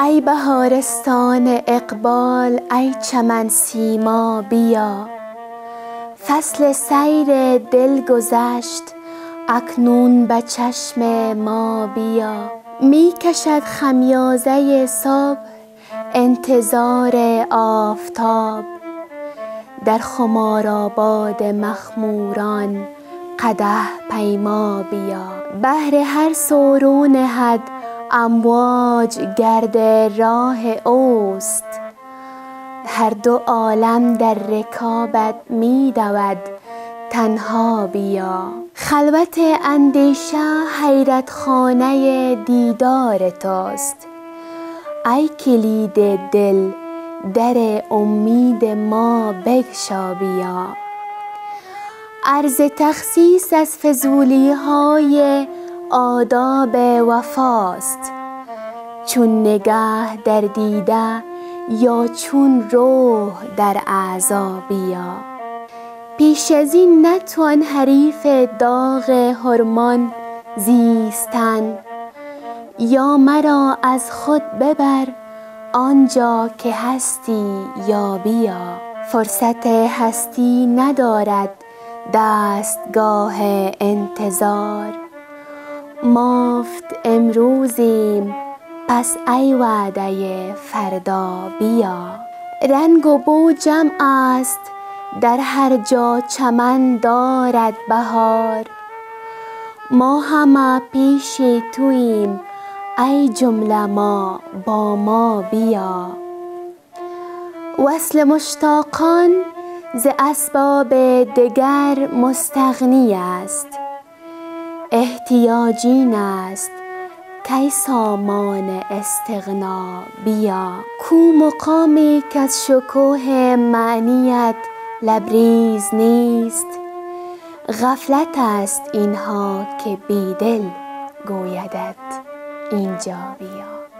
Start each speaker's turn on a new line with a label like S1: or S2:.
S1: ای بهارستان اقبال ای چمن سیما بیا. فصل سیر دل گذشت اکنون به چشم ما بیا. می کشد خمیازه صبح انتظار آفتاب. در خمارآباد مخموران قدح پیما بیا. بحر هر سو رو نهد امواج گرد راه اوست. هر دو عالم در رکابت می دود تنها بیا. خلوت اندیشه حیرت خانه دیدار توست ای کلید دل در امید ما بگشا بیا. عرض تخصیص از فضولی های آداب وفاست. چون نگه در دیده یا چون روح در اعضا بیا. پیش ازین نتوان حریف داغ حرمان زیستن. یا مرا از خود ببر آنجا که هستی یا بیا. فرصت هستی ندارد دستگاه انتظار. مافت امروزیم پس ای وعده فردا بیا. رنگ و بو جمع است در هر جا چمن دارد بهار. ما همه پیش توییم ای جمله ما با ما بیا. وصل مشتاقان ز اسباب دگر مستغنی است. احتیاج این است کای سامان استغنا. بیا. کو مقامی کز شکوه معنیت لبریز نیست. غفلت است اینها که بیدل گویدت. اینجا بیا.